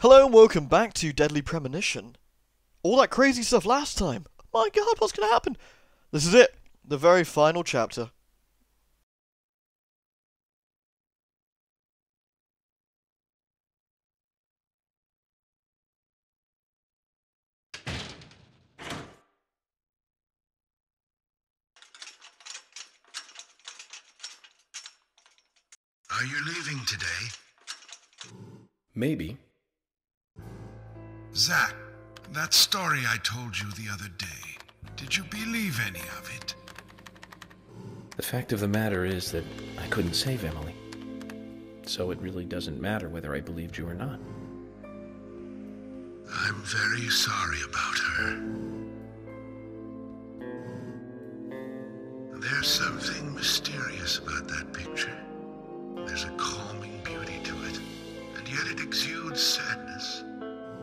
Hello and welcome back to Deadly Premonition. All that crazy stuff last time. My god, what's gonna happen? This is it. The very final chapter. Are you leaving today? Maybe. Zach, that story I told you the other day, did you believe any of it? The fact of the matter is that I couldn't save Emily. So it really doesn't matter whether I believed you or not. I'm very sorry about her. There's something mysterious about that picture. There's a calming beauty to it, and yet it exudes sadness.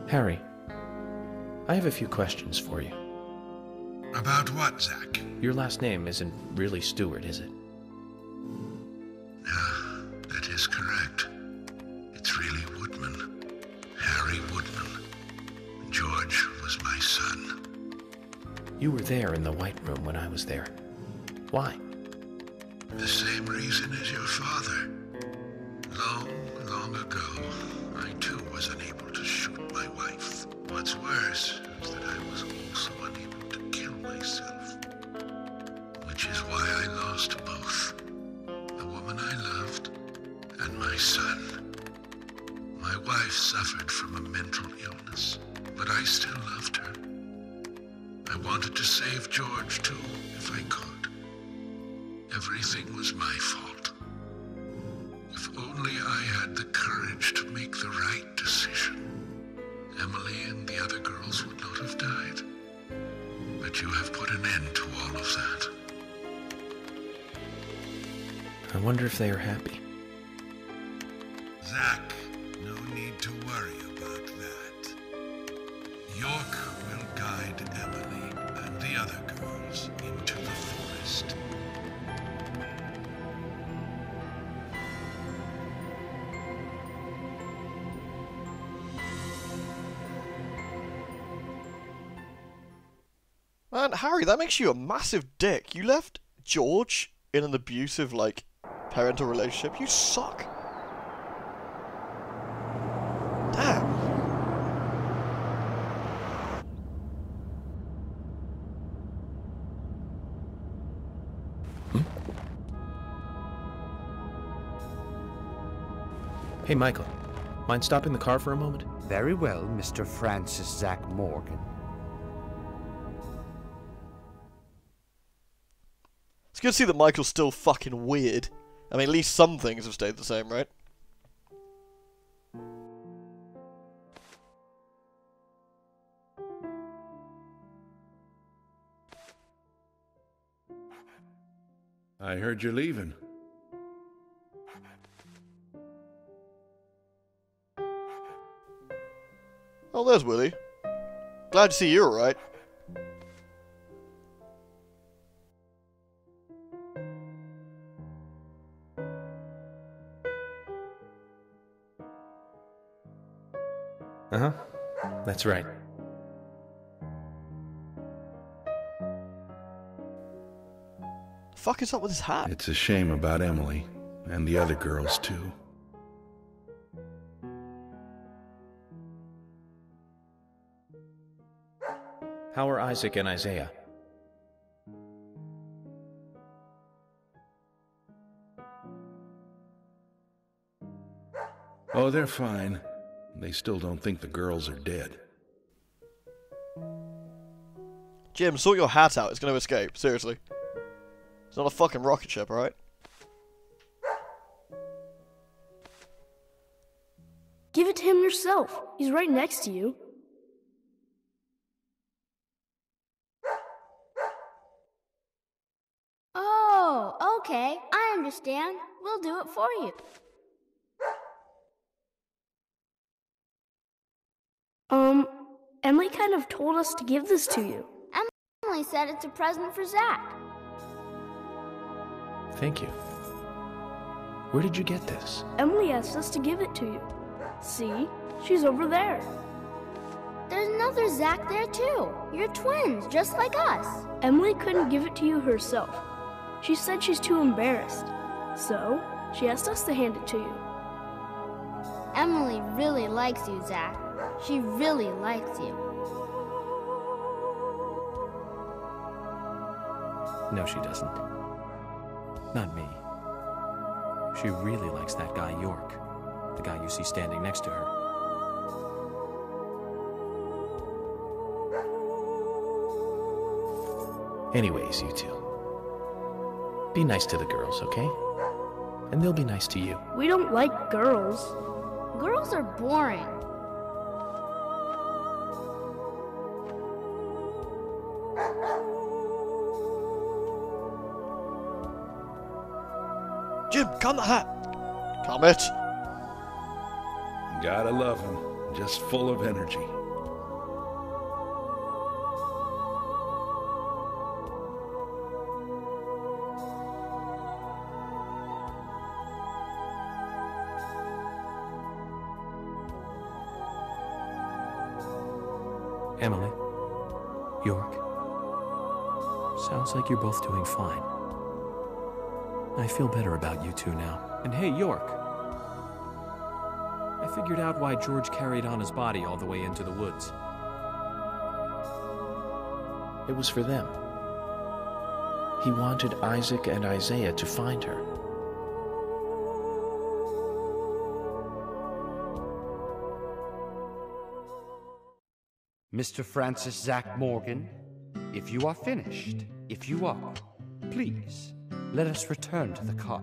Harry, I have a few questions for you. About what, Zach? Your last name isn't really Stewart, is it? Ah, that is correct. It's really Woodman. Harry Woodman. George was my son. You were there in the White Room when I was there. Why? The same reason as your father. Long, long ago, I too was unable to shoot my wife. What's worse is that I was also unable to kill myself. Which is why I lost both. The woman I loved and my son. My wife suffered from a mental illness, but I still loved her. I wanted to save George too, if I could. Everything was my fault. Other girls would not have died. But you have put an end to all of that. I wonder if they are happy. Man, Harry, that makes you a massive dick. You left George in an abusive, like, parental relationship. You suck. Damn. Hmm? Hey, Michael. Mind stopping the car for a moment? Very well, Mr. Francis Zach Morgan. Good see that Michael's still fucking weird. I mean, at least some things have stayed the same, right? I heard you're leaving. Oh, there's Willie. Glad to see you're alright. That's right. The fuck is up with his hat? It's a shame about Emily, and the other girls, too. How are Isaac and Isaiah? Oh, they're fine. They still don't think the girls are dead. Jim, sort your hat out. It's going to escape. Seriously. It's not a fucking rocket ship, alright? Give it to him yourself. He's right next to you. Oh, okay. I understand. We'll do it for you. Um, Emily kind of told us to give this to you. Emily said it's a present for Zach. Thank you. Where did you get this? Emily asked us to give it to you. See? She's over there. There's another Zach there too. You're twins, just like us. Emily couldn't give it to you herself. She said she's too embarrassed. So, she asked us to hand it to you. Emily really likes you, Zach. She really likes you. No, she doesn't. Not me. She really likes that guy York, the guy you see standing next to her. Anyways, you two. Be nice to the girls, okay? And they'll be nice to you. We don't like girls. Girls are boring. Jim, calm the hat. Calm it. Gotta love him. Just full of energy. Emily. York. Sounds like you're both doing fine. I feel better about you two now. And hey, York. I figured out why George carried on his body all the way into the woods. It was for them. He wanted Isaac and Isaiah to find her. Mr. Francis Zach Morgan, if you are finished, if you are, please let us return to the car.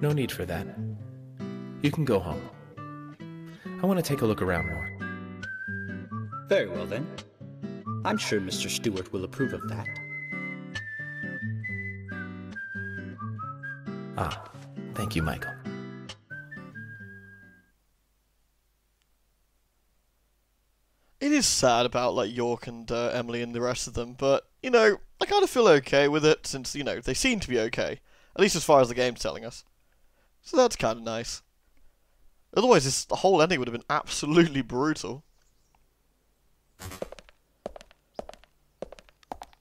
No need for that. You can go home. I want to take a look around more. Very well then. I'm sure Mr. Stewart will approve of that. Ah, thank you, Michael. It is sad about like York and uh, Emily and the rest of them, but you know, I kind of feel okay with it since you know they seem to be okay, at least as far as the game's telling us. So that's kind of nice. Otherwise, this the whole ending would have been absolutely brutal.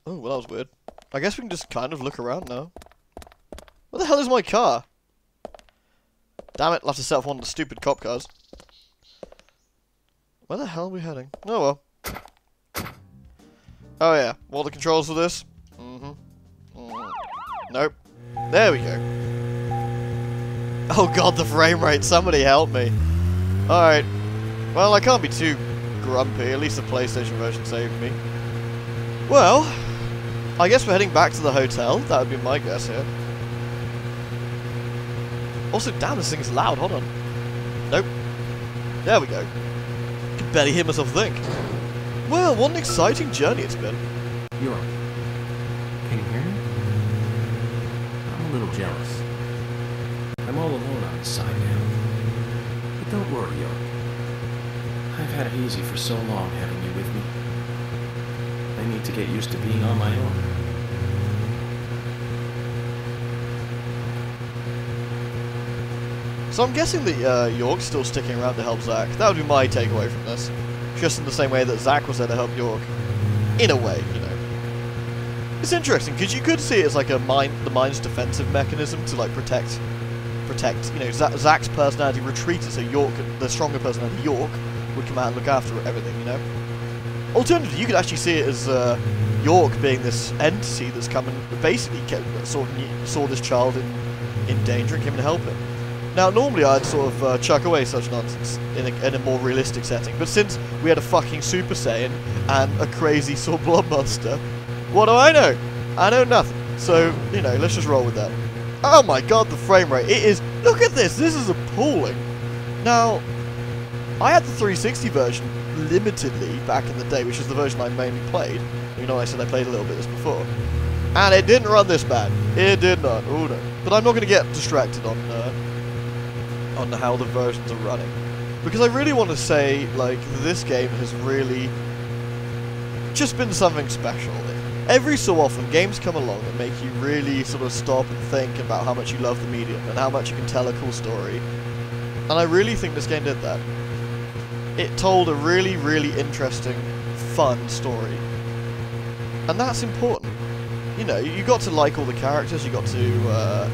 Oh, well, that was weird. I guess we can just kind of look around now. Where the hell is my car? Damn it, I'll have to set off one of the stupid cop cars. Where the hell are we heading? Oh well. Oh yeah, what the controls for this? Mm-hmm. Mm. Nope. There we go. Oh god, the frame rate, somebody help me. Alright. Well, I can't be too grumpy, at least the PlayStation version saved me. Well, I guess we're heading back to the hotel, that would be my guess here. Also, damn, this thing's loud, hold on. Nope. There we go can barely hear myself think. Well, what an exciting journey it's been. You're York, can you hear me? I'm a little jealous. I'm all alone outside now. But don't worry, York. I've had it easy for so long having you with me. I need to get used to being on my own. So I'm guessing that uh, York's still sticking around to help Zach. That would be my takeaway from this. Just in the same way that Zach was there to help York. In a way, you know. It's interesting, because you could see it as like a mind, the mind's defensive mechanism to like protect, protect, you know, Z Zach's personality retreated so York, the stronger personality York, would come out and look after everything, you know. Alternatively, you could actually see it as uh, York being this entity that's come and basically kept, of saw this child in, in danger and came to help him. Now, normally I'd sort of uh, chuck away such nonsense in a, in a, more realistic setting, but since we had a fucking Super Saiyan and a crazy sort of blood monster, what do I know? I know nothing. So, you know, let's just roll with that. Oh my god, the frame rate. It is... Look at this. This is appalling. Now, I had the 360 version limitedly back in the day, which is the version I mainly played. You know, I said I played a little bit of this before. And it didn't run this bad. It did not. Oh no. But I'm not going to get distracted on... Uh, on how the versions are running. Because I really want to say, like, this game has really just been something special. Every so often, games come along that make you really sort of stop and think about how much you love the medium and how much you can tell a cool story. And I really think this game did that. It told a really, really interesting, fun story. And that's important. You know, you got to like all the characters, you got to, uh,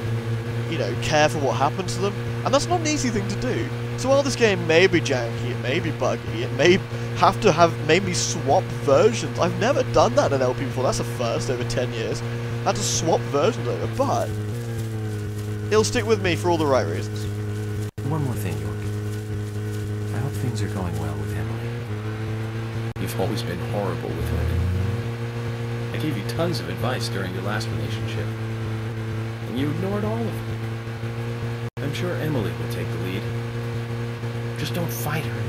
you know, care for what happened to them. And that's not an easy thing to do. So while this game may be janky, it may be buggy, it may have to have made me swap versions. I've never done that in LP before. That's a first over 10 years. I had to swap versions over, but it'll stick with me for all the right reasons. One more thing, York. I hope things are going well with Emily. You've always been horrible with women. I gave you tons of advice during your last relationship, and you ignored all of it. Sure Emily will take the lead. Just don't fight her.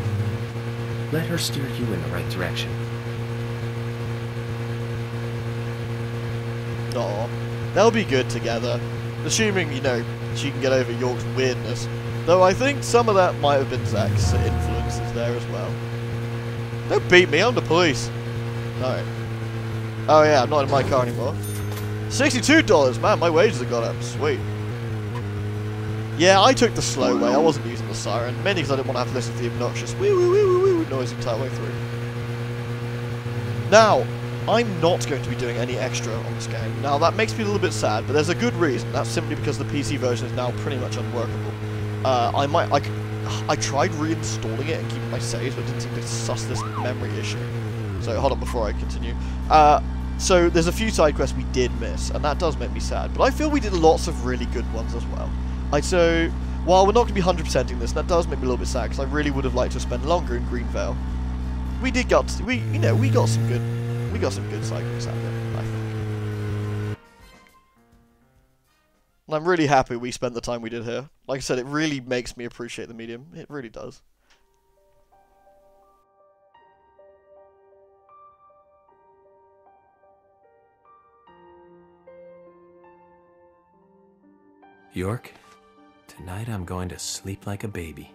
Let her steer you in the right direction. Aw, they'll be good together. Assuming, you know, she can get over York's weirdness. Though I think some of that might have been Zach's influences there as well. Don't beat me, I'm the police. Alright. Oh yeah, I'm not in my car anymore. $62! Man, my wages have gone up. Sweet. Yeah, I took the slow way. I wasn't using the siren. Mainly because I didn't want to have to listen to the obnoxious wee wee wee wee wee noise the entire way through. Now, I'm not going to be doing any extra on this game. Now, that makes me a little bit sad, but there's a good reason. That's simply because the PC version is now pretty much unworkable. Uh, I might, I, I tried reinstalling it and keeping my saves, but didn't seem to suss this memory issue. So hold on before I continue. Uh, so there's a few side quests we did miss, and that does make me sad. But I feel we did lots of really good ones as well. So, while we're not going to be 100%ing this, that does make me a little bit sad because I really would have liked to spend longer in Greenvale. We did got, we you know, we got some good, we got some good quests out there. I think. And I'm really happy we spent the time we did here. Like I said, it really makes me appreciate the medium. It really does. York, tonight I'm going to sleep like a baby.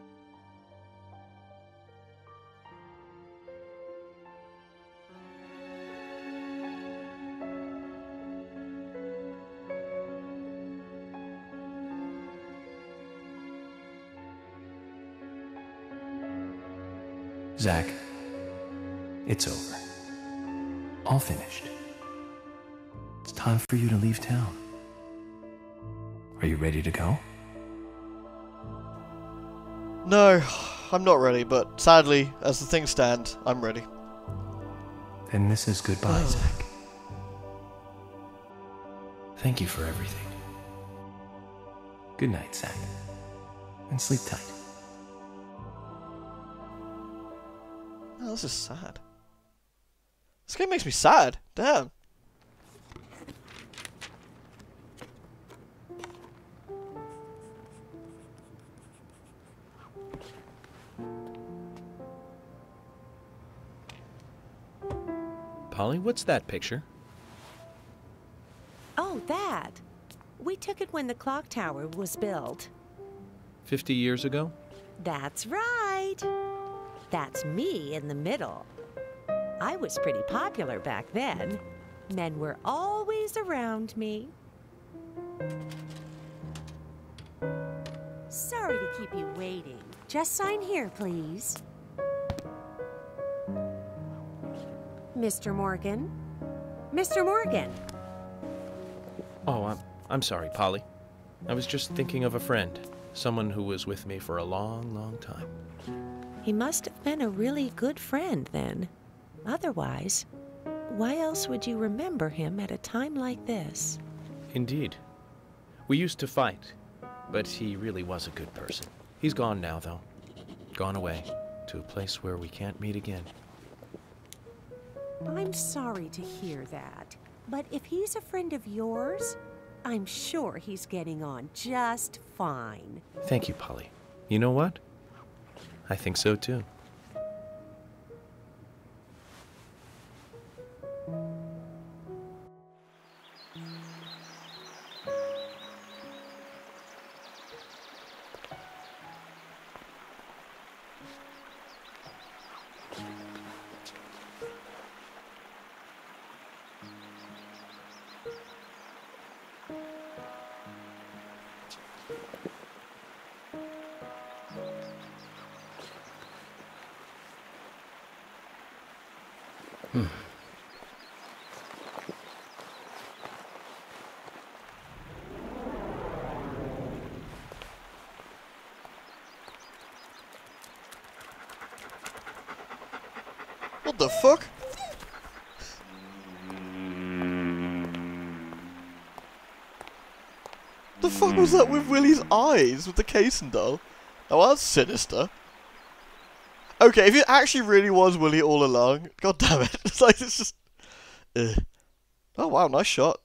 Zach, it's over. All finished. It's time for you to leave town. Are you ready to go? No, I'm not ready, but sadly, as the things stand, I'm ready. Then this is goodbye, oh. Zach. Thank you for everything. Good night, Zach. And sleep tight. Oh, this is sad. This game makes me sad. Damn. Polly, what's that picture? Oh, that. We took it when the clock tower was built. 50 years ago? That's right. That's me in the middle. I was pretty popular back then. Men were always around me. Sorry to keep you waiting. Just sign here, please. Mr. Morgan? Mr. Morgan! Oh, I'm, I'm sorry, Polly. I was just thinking of a friend. Someone who was with me for a long, long time. He must have been a really good friend then. Otherwise, why else would you remember him at a time like this? Indeed. We used to fight, but he really was a good person. He's gone now, though. Gone away to a place where we can't meet again. I'm sorry to hear that. But if he's a friend of yours, I'm sure he's getting on just fine. Thank you, Polly. You know what? I think so too. What the fuck? The fuck was that with Willie's eyes with the casing doll? That was sinister. Okay, if it actually really was Willie all along, god damn it. It's like, it's just... Ugh. Oh wow, nice shot.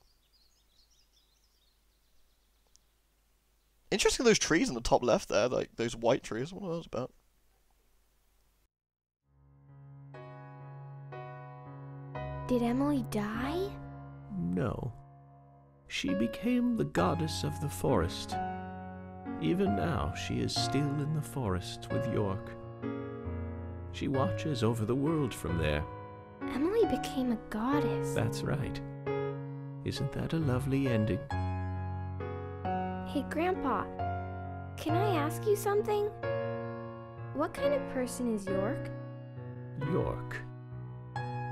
Interesting those trees in the top left there, like those white trees. What are those about? Did Emily die? No. She became the goddess of the forest. Even now, she is still in the forest with York. She watches over the world from there. Emily became a goddess. That's right. Isn't that a lovely ending? Hey, Grandpa, can I ask you something? What kind of person is York? York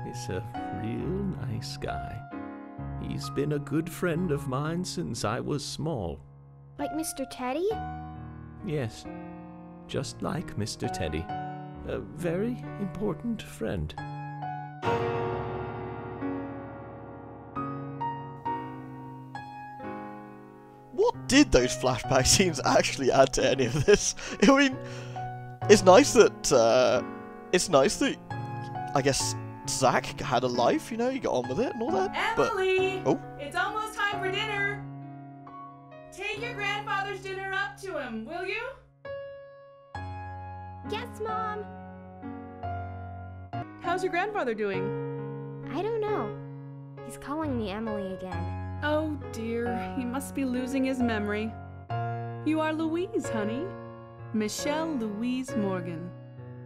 is a real nice guy. He's been a good friend of mine since I was small. Like Mr. Teddy? Yes, just like Mr. Teddy. A very important friend. What did those flashback scenes actually add to any of this? I mean, it's nice that, uh, it's nice that, I guess, Zach had a life, you know, he got on with it and all that. Emily! But, oh, It's almost time for dinner. Take your grandfather's dinner up to him, will you? Yes, Mom. How's your grandfather doing? I don't know. He's calling me Emily again. Oh dear, he must be losing his memory. You are Louise, honey. Michelle Louise Morgan.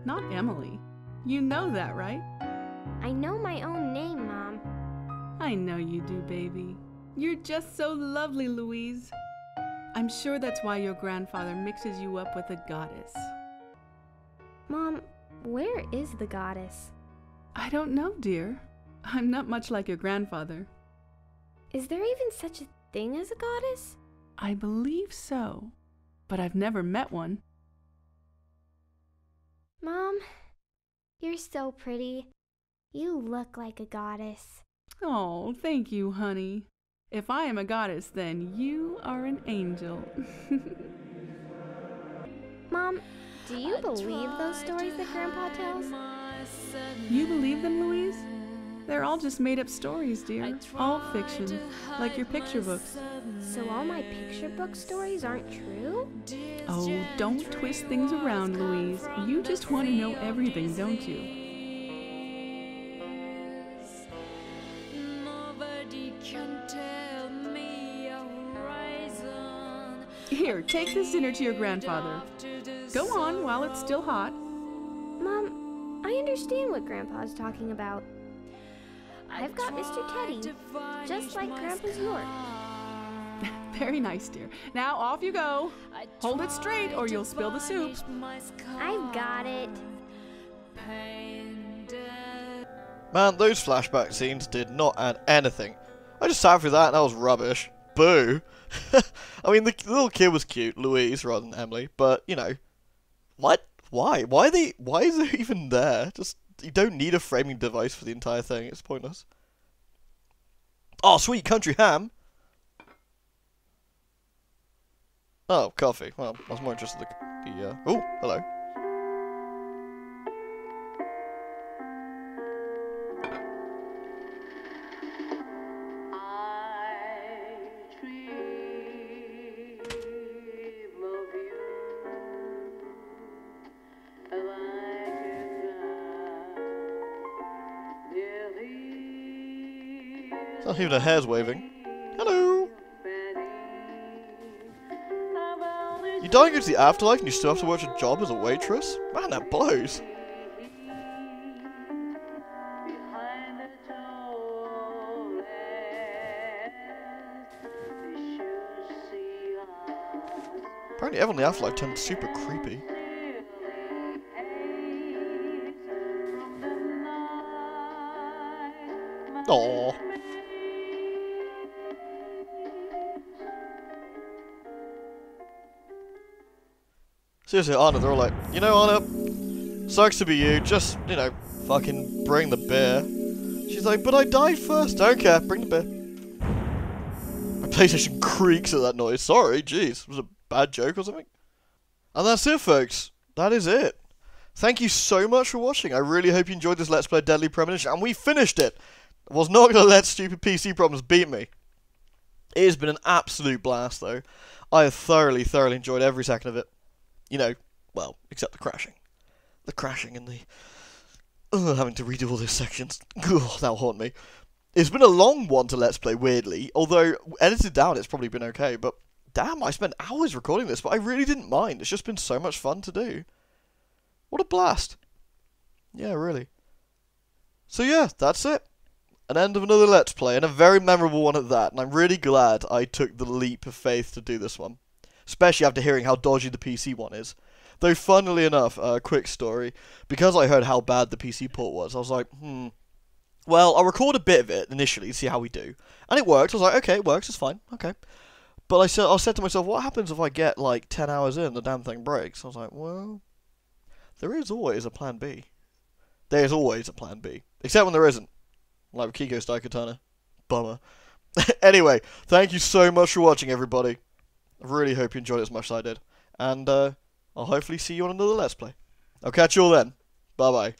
Not Emily. You know that, right? I know my own name, Mom. I know you do, baby. You're just so lovely, Louise. I'm sure that's why your grandfather mixes you up with a goddess. Mom, where is the goddess? I don't know, dear. I'm not much like your grandfather. Is there even such a thing as a goddess? I believe so, but I've never met one. Mom, you're so pretty. You look like a goddess. Oh, thank you, honey. If I am a goddess, then you are an angel. Mom, do you believe those stories that Grandpa tells? you believe them, Louise? They're all just made up stories, dear. All fiction, like your picture books. So all my picture book stories aren't true? Oh, don't twist things around, Louise. You just want to know everything, don't you? Here, take this dinner to your grandfather. Go on while it's still hot. Mom, I understand what Grandpa's talking about. I've got Mr. Teddy, just like Grandpa's York. Very nice, dear. Now off you go. Hold it straight or you'll spill the soup. I've got it. man, those flashback scenes did not add anything. I just sat through that and that was rubbish. Boo. I mean, the little kid was cute, Louise rather than Emily, but you know, what? Why? Why they? Why is it even there? Just you don't need a framing device for the entire thing. It's pointless. Oh, sweet country ham. Oh, coffee. Well, I was more interested in the. the uh... Oh, hello. Not even a hair's waving. Hello. You and go to the afterlife and you still have to work a job as a waitress? Man, that blows. Apparently everyone in the afterlife turned super creepy. Seriously, Anna, they're all like, you know, Anna, sucks to be you, just, you know, fucking bring the beer. She's like, but I died first. Don't care, bring the beer. My PlayStation creaks at that noise. Sorry, jeez. Was a bad joke or something? And that's it, folks. That is it. Thank you so much for watching. I really hope you enjoyed this Let's Play Deadly Premonition, and we finished it. I was not going to let stupid PC problems beat me. It has been an absolute blast, though. I have thoroughly, thoroughly enjoyed every second of it. You know, well, except the crashing. The crashing and the... Having to redo all those sections. Ugh, that'll haunt me. It's been a long one to Let's Play, weirdly. Although, edited down, it's probably been okay. But, damn, I spent hours recording this, but I really didn't mind. It's just been so much fun to do. What a blast. Yeah, really. So yeah, that's it. An end of another Let's Play, and a very memorable one at that, and I'm really glad I took the leap of faith to do this one. Especially after hearing how dodgy the PC one is. Though, funnily enough, a uh, quick story, because I heard how bad the PC port was, I was like, hmm, well, I'll record a bit of it initially, to see how we do. And it worked, I was like, okay, it works, it's fine, okay. But I said, I said to myself, what happens if I get like 10 hours in, the damn thing breaks? I was like, well, there is always a plan B. There is always a plan B. Except when there isn't. Like Kiko Daikatana. Bummer. anyway, thank you so much for watching, everybody. Really hope you enjoyed it as much as I did. And uh, I'll hopefully see you on another Let's Play. I'll catch you all then. Bye-bye.